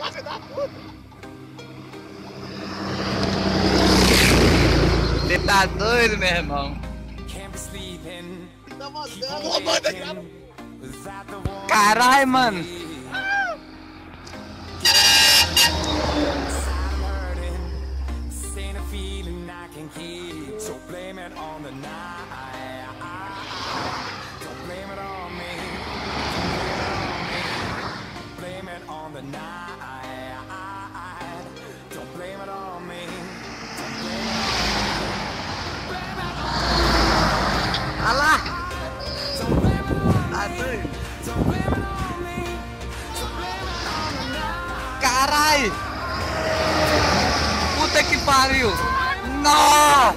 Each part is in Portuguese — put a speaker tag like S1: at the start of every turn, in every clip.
S1: Filho da puta!
S2: Você tá doido, meu irmão?
S1: Tá mandando.
S2: Caralho, mano. Olha Caralho. Puta que pariu. Não.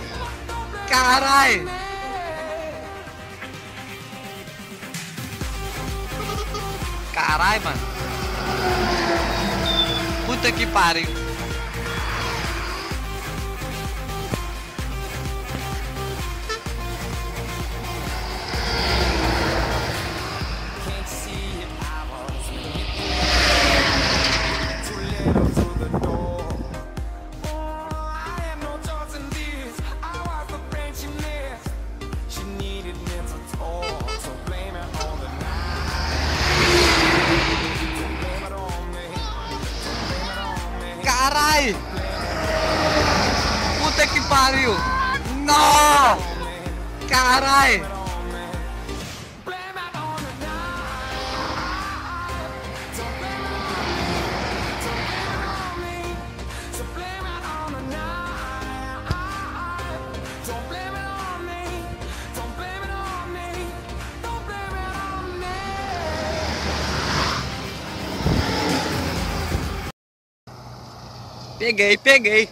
S2: Caralho. Caralho, mano. Puta que pariu. Caralho! Puta que pariu! Não! Caralho! Peguei, peguei.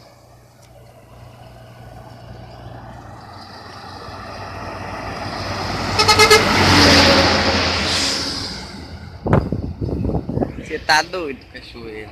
S2: Você tá doido, cachoeiro.